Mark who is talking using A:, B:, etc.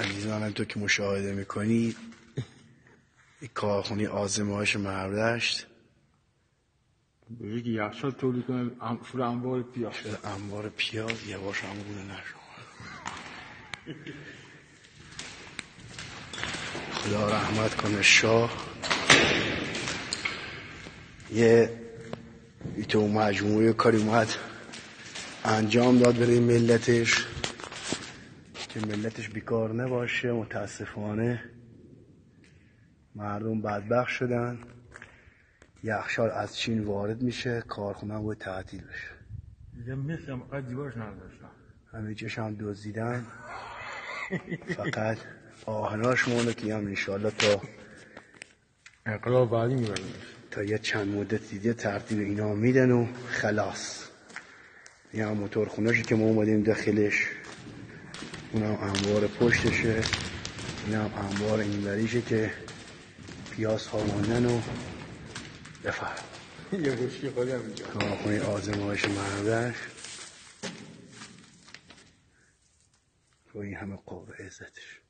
A: عزیزانم تو که مشاهده می‌کنی کارخونی آزمایش مردشت.
B: به یک یخچال تولید کنه ام- شور انبار پیاز.
A: شده انبار پیاز یواش هم بوده نشما خدا رحمت کنه شاه. یه تو مجموعه کاری اومد انجام داد برای ملتش. که ملتش بیکار نباشه متاسفانه مردم بدبخت شدن. یخشال از چین وارد میشه کارخونه باید تعطیل بشه.
B: یه مثل هم قد دیوارش نداشتم
A: همه چیش هم دزدیدن. فقط آهناش مونده که هم انشالله تا
B: انقلاب بعدی میبردنش
A: تا یه چند مدت دیگه ترتیب اینا میدن و خلاص. هم موتور خونهشی که ما اومدیم داخلش. اون هم انبار پشتشه این هم انبار این که پیاز ها موندن و بفرم.
B: یه گوشی خودی هم اینجا.
A: کارخونه آزمایش مردش. با این همه قوه عزتش.